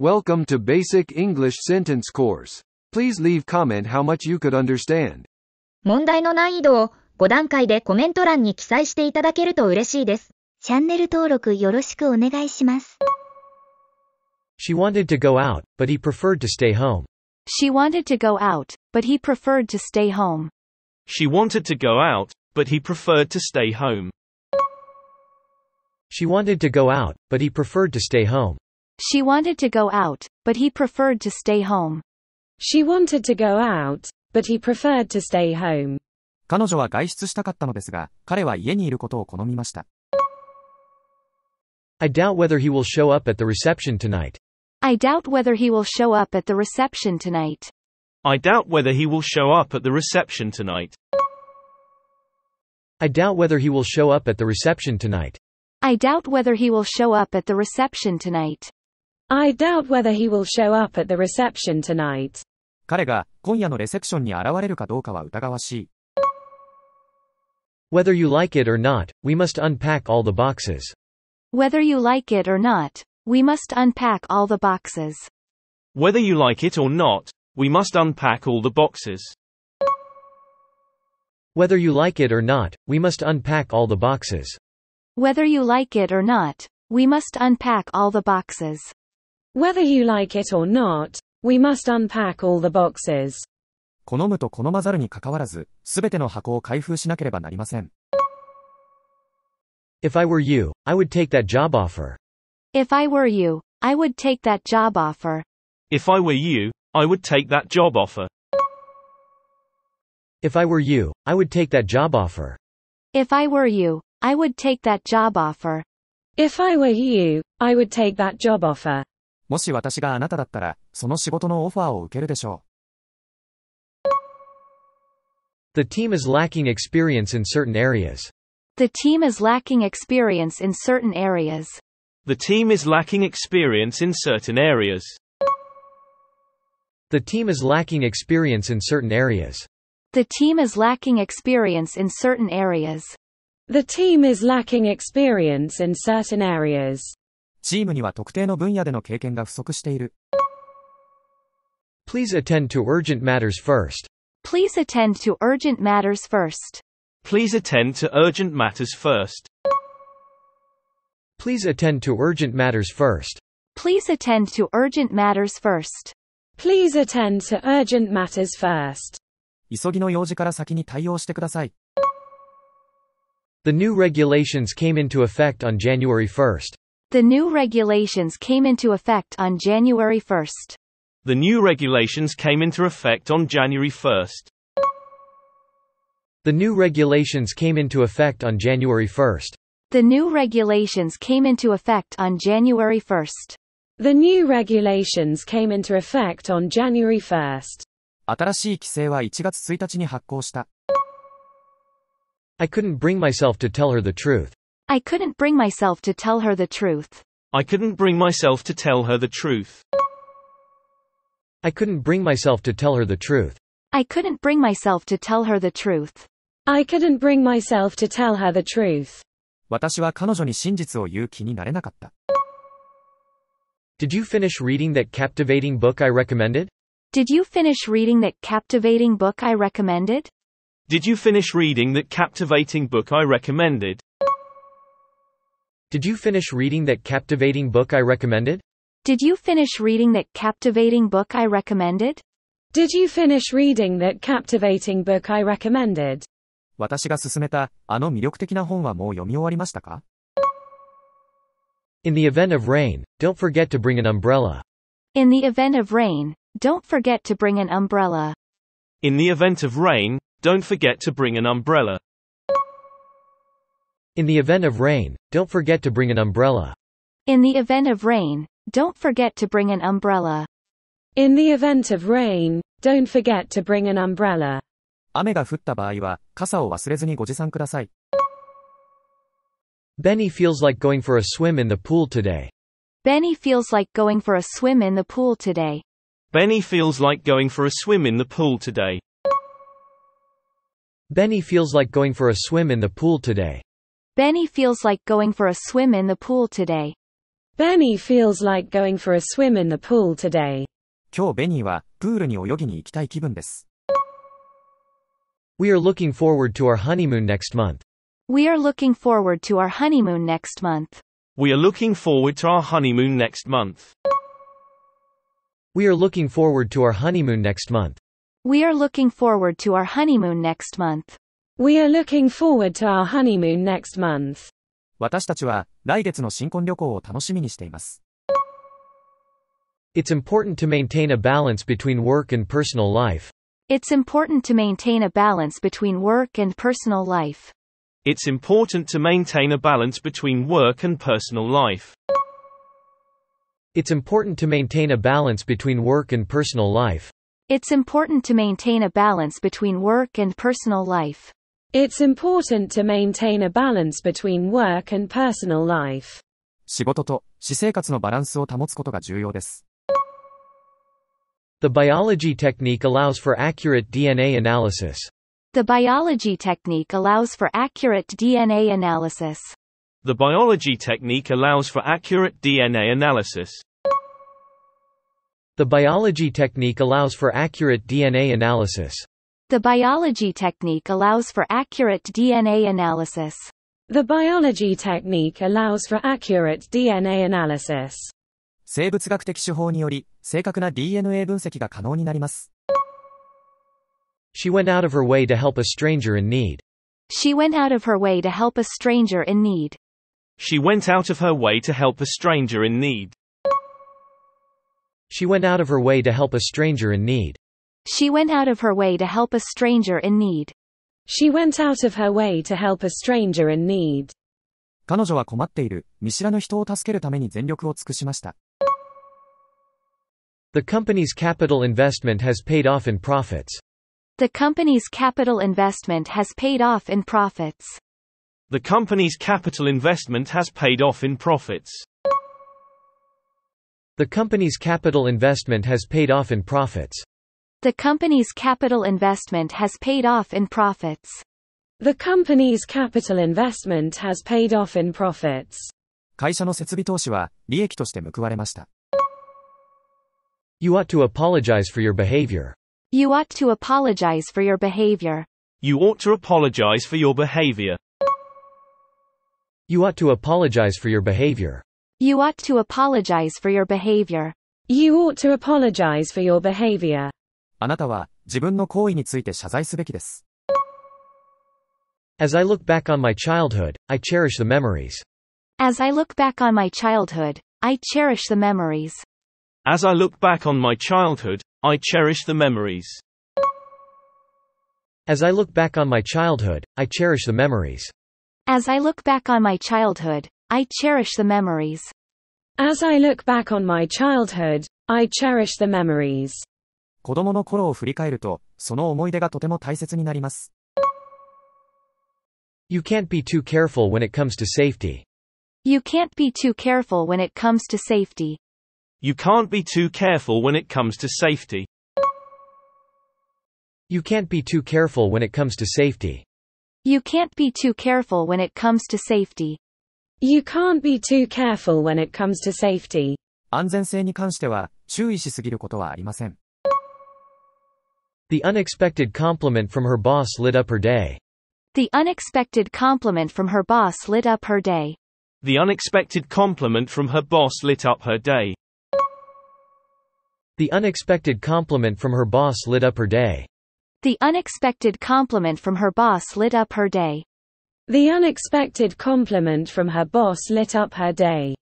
Welcome to Basic English Sentence Course. Please leave comment how much you could understand. 問題の難易度を5段階でコメント欄に記載していただけると嬉しいです。チャンネル登録よろしくお願いします。 She wanted to go out, but he preferred to stay home. She wanted to go out, but he preferred to stay home. She wanted to go out, but he preferred to stay home. She wanted to go out, but he preferred to stay home. She wanted to go out, but he preferred to stay home. She wanted to go out, but he preferred to stay home. 彼女は外出したかったのですが、彼は家にいることを好みました。 I doubt whether he will show up at the reception tonight. I doubt whether he will show up at the reception tonight. I doubt whether he will show up at the reception tonight. I doubt whether he will show up at the reception tonight. I doubt whether he will show up at the reception tonight. I doubt whether he will show up at the reception tonight. 彼が今夜のレセプションに現れるかどうかは疑わしい。 Whether you like it or not, we must unpack all the boxes. Whether you like it or not, we must unpack all the boxes. Whether you like it or not, we must unpack all the boxes. Whether you like it or not, we must unpack all the boxes. Whether you like it or not, we must unpack all the boxes. Whether you like it or not, we must unpack all the boxes. 好むと好まざるに関わらず、すべての箱を開封しなければなりません。 If I were you, I would take that job offer. If I were you, I would take that job offer. If I were you, I would take that job offer. If I were you, I would take that job offer. If I were you, I would take that job offer. If I were you, I would take that job offer. もし私があなただったら、その仕事のオファーを受けるでしょ The team is lacking experience in certain areas. The team is lacking experience in certain areas. The team is lacking experience in certain areas. The team is lacking experience in certain areas. The team is lacking experience in certain areas. The team is lacking experience in certain areas. う。チームには特定の分野での経験が不足している。Please attend to urgent matters first. Please attend to urgent matters first. Please attend to urgent matters first. Please attend to urgent matters first. Please attend to urgent matters first. Please attend to urgent matters first. 急ぎの用事から先に対応してください。The new regulations came into effect on January 1st. The new regulations came into effect on January 1st. The new regulations came into effect on January 1st. The new regulations came into effect on January 1st. The new regulations came into effect on January 1st. The new regulations came into effect on January 1st. 新しい規制は1月1日に発行した。 I couldn't bring myself to tell her the truth. I couldn't bring myself to tell her the truth. I couldn't bring myself to tell her the truth. I couldn't bring myself to tell her the truth. I couldn't bring myself to tell her the truth. I couldn't bring myself to tell her the truth. 私は彼女に真実を言う気になれなかった。 Did you finish reading that captivating book I recommended? Did you finish reading that captivating book I recommended? Did you finish reading that captivating book I recommended? Did you finish reading that captivating book I recommended? Did you finish reading that captivating book I recommended? Did you finish reading that captivating book I recommended? 私が勧めた、あの魅力的な本はもう読み終わりましたか In the event of rain, don't forget to bring an umbrella. In the event of rain, don't forget to bring an umbrella. In the event of rain, don't forget to bring an umbrella. In the event of rain, don't forget to bring an umbrella. In the event of rain, don't forget to bring an umbrella. In the event of rain, don't forget to bring an umbrella. 雨が降った場合は、傘を忘れずにご持参ください。 Benny feels like going for a swim in the pool today. Benny feels like going for a swim in the pool today. Benny feels like going for a swim in the pool today. Benny feels like going for a swim in the pool today. Benny feels like going for a swim in the pool today. Benny feels like going for a swim in the pool today. 今日ベニーは、プールに泳ぎに行きたい気分です。 We are looking forward to our honeymoon next month. We are looking forward to our honeymoon next month. We are looking forward to our honeymoon next month. We are looking forward to our honeymoon next month. We are looking forward to our honeymoon next month. We are looking forward to our honeymoon next month. 私たちは、来月の新婚旅行を楽しみにしています。 It's important to maintain a balance between work and personal life. It's important to maintain a balance between work and personal life. It's important to maintain a balance between work and personal life. It's important to maintain a balance between work and personal life. It's important to maintain a balance between work and personal life. It's important to maintain a balance between work and personal life. 仕事と、私生活のバランスを保つことが重要です。 The biology technique allows for accurate DNA analysis. The biology technique allows for accurate DNA analysis. The biology technique allows for accurate DNA analysis. The biology technique allows for accurate DNA analysis. The biology technique allows for accurate DNA analysis. The biology technique allows for accurate DNA analysis. 生物学的手法により、正確な DNA 分析が可能になります。 She went out of her way to help a stranger in need. She went out of her way to help a stranger in need. She went out of her way to help a stranger in need. She went out of her way to help a stranger in need. She went out of her way to help a stranger in need. She went out of her way to help a stranger in need. 彼女は困っている、見知らぬ人を助けるために全力を尽くしました。 The company's capital investment has paid off in profits. The company's capital investment has paid off in profits. The company's capital investment has paid off in profits. The company's capital investment has paid off in profits. The company's capital investment has paid off in profits. The company's capital investment has paid off in profits. 会社の設備投資は、利益として報われました。 You ought to apologize for your behavior. You ought to apologize for your behavior. You ought to apologize for your behavior. You ought to apologize for your behavior. You ought to apologize for your behavior. You ought to apologize for your behavior. あなたは、自分の行為について謝罪すべきです。As I look back on my childhood, I cherish the memories. As I look back on my childhood, I cherish the memories. As I look back on my childhood, I cherish the memories. As I look back on my childhood, I cherish the memories. As I look back on my childhood, I cherish the memories. As I look back on my childhood, I cherish the memories. 子供の頃を振り返ると、その思い出がとても大切になります。You can't be too careful when it comes to safety. You can't be too careful when it comes to safety. You can't be too careful when it comes to safety. You can't be too careful when it comes to safety. You can't be too careful when it comes to safety. You can't be too careful when it comes to safety. 安全性に関しては、注意しすぎることはありません。The unexpected compliment from her boss lit up her day. The unexpected compliment from her boss lit up her day. The unexpected compliment from her boss lit up her day. The unexpected compliment from her boss lit up her day. The unexpected compliment from her boss lit up her day. The unexpected compliment from her boss lit up her day.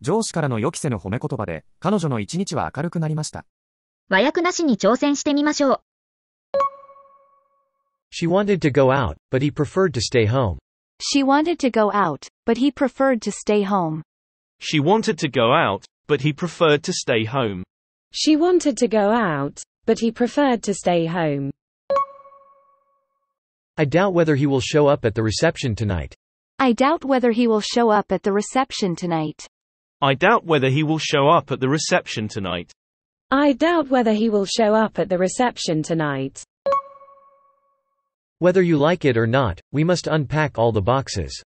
上司からの予期せぬ褒め言葉で、彼女の一日は明るくなりました。和訳なしに挑戦してみましょう。 She wanted to go out, but he preferred to stay home. She wanted to go out, but he preferred to stay home. She wanted to go out, but he preferred to stay home. She wanted to go out, but he preferred to stay home. I doubt whether he will show up at the reception tonight. I doubt whether he will show up at the reception tonight. I doubt whether he will show up at the reception tonight. I doubt whether he will show up at the reception tonight. Whether you like it or not, we must unpack all the boxes.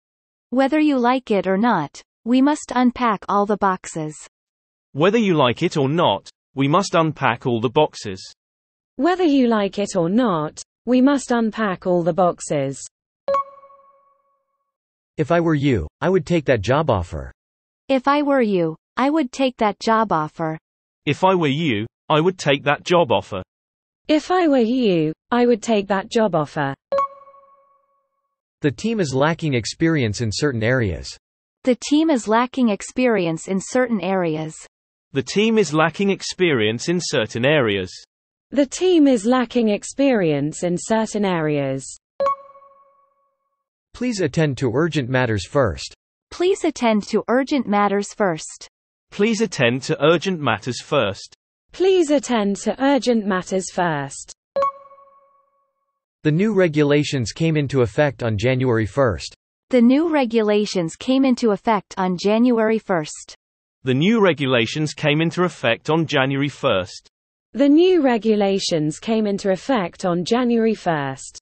Whether you like it or not, we must unpack all the boxes. Whether you like it or not, we must unpack all the boxes. Whether you like it or not, we must unpack all the boxes. If I were you, I would take that job offer. If I were you, I would take that job offer. If I were you, I would take that job offer. If I were you, I would take that job offer. The team is lacking experience in certain areas. The team is lacking experience in certain areas. The team is lacking experience in certain areas. The team is lacking experience in certain areas. Please attend to urgent matters first. Please attend to urgent matters first. Please attend to urgent matters first. Please attend to urgent matters first. The new regulations came into effect on January 1st. The new regulations came into effect on January 1st. The new regulations came into effect on January 1st. The new regulations came into effect on January 1st.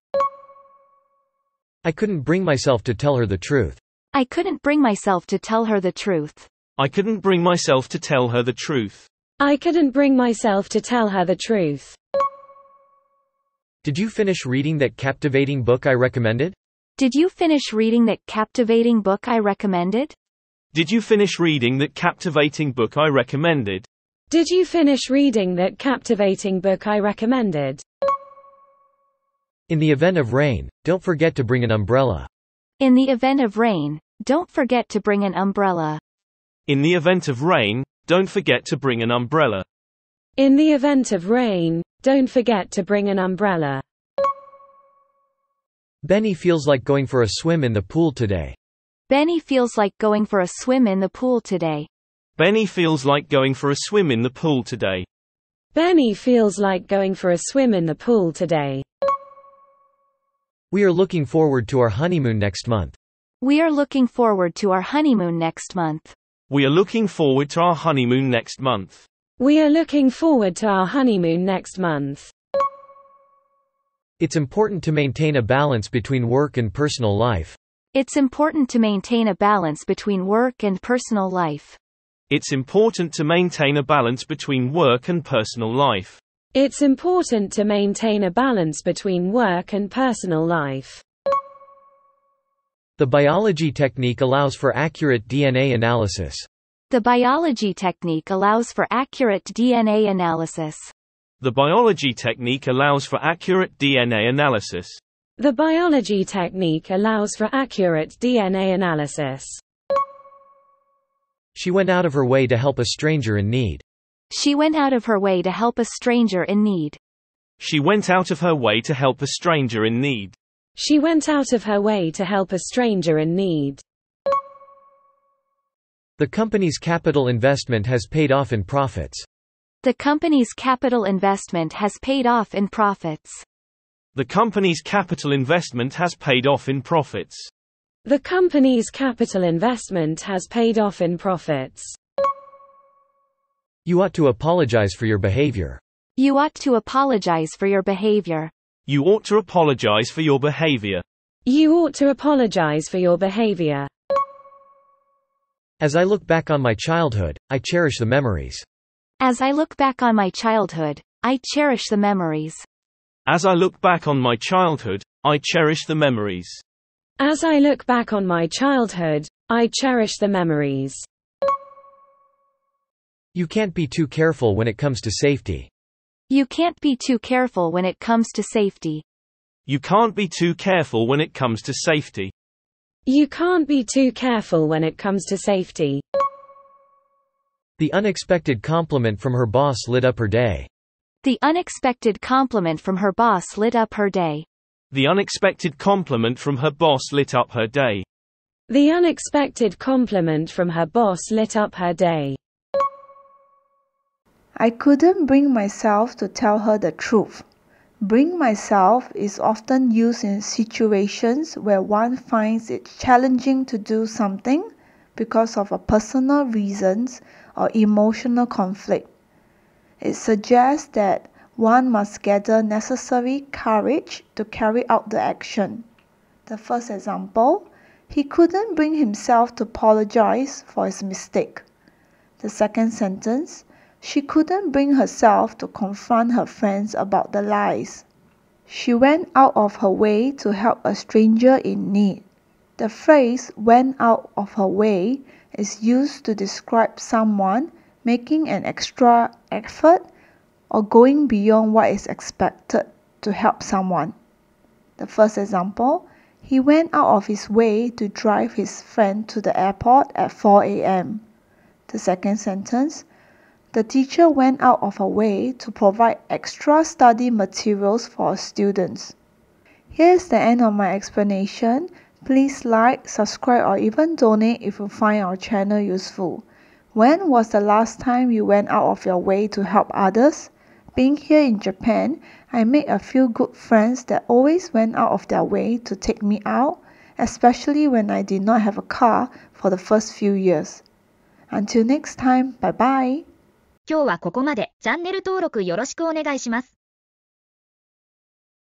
I couldn't bring myself to tell her the truth. I couldn't bring myself to tell her the truth. I couldn't bring myself to tell her the truth. I couldn't bring myself to tell her the truth. Did you finish reading that captivating book I recommended? Did you finish reading that captivating book I recommended? Did you finish reading that captivating book I recommended? Did you finish reading that captivating book I recommended? In the event of rain, don't forget to bring an umbrella. In the event of rain, don't forget to bring an umbrella. In the event of rain, don't forget to bring an umbrella. In the event of rain, don't forget to bring an umbrella. Benny feels like going for a swim in the pool today. Benny feels like going for a swim in the pool today. Benny feels like going for a swim in the pool today. Benny feels like going for a swim in the pool today. We are looking forward to our honeymoon next month. We are looking forward to our honeymoon next month. We are looking forward to our honeymoon next month. We are looking forward to our honeymoon next month. It's important to maintain a balance between work and personal life. It's important to maintain a balance between work and personal life. It's important to maintain a balance between work and personal life. It's important to maintain a balance between work and personal life. The biology technique allows for accurate DNA analysis. The biology technique allows for accurate DNA analysis. The biology technique allows for accurate DNA analysis. The biology technique allows for accurate DNA analysis. She went out of her way to help a stranger in need. She went out of her way to help a stranger in need. She went out of her way to help a stranger in need. She went out of her way to help a stranger in need. The company's capital investment has paid off in profits. The company's capital investment has paid off in profits. The company's capital investment has paid off in profits. The company's capital investment has paid off in profits. You ought to apologize for your behavior. You ought to apologize for your behavior. You ought to apologize for your behavior. You ought to apologize for your behavior. As I look back on my childhood, I cherish the memories. As I look back on my childhood, I cherish the memories. As I look back on my childhood, I cherish the memories. As I look back on my childhood, I cherish the memories. You can't be too careful when it comes to safety. You can't be too careful when it comes to safety. You can't be too careful when it comes to safety. You can't be too careful when it comes to safety. The unexpected compliment from her boss lit up her day. The unexpected compliment from her boss lit up her day. The unexpected compliment from her boss lit up her day. The unexpected compliment from her boss lit up her day. I couldn't bring myself to tell her the truth. Bring myself is often used in situations where one finds it challenging to do something because of a personal reasons or emotional conflict. It suggests that one must gather necessary courage to carry out the action. The first example He couldn't bring himself to apologize for his mistake. The second sentence, she couldn't bring herself to confront her friends about the lies. She went out of her way to help a stranger in need. The phrase went out of her way is used to describe someone making an extra effort or going beyond what is expected to help someone. The first example, he went out of his way to drive his friend to the airport at 4 a.m. The second sentence, the teacher went out of her way to provide extra study materials for her students. Here's the end of my explanation. Please like, subscribe, or even donate if you find our channel useful. When was the last time you went out of your way to help others? Being here in Japan, I made a few good friends that always went out of their way to take me out, especially when I did not have a car for the first few years. Until next time, bye bye. 今日はここまで。チャンネル登録よろしくお願いします。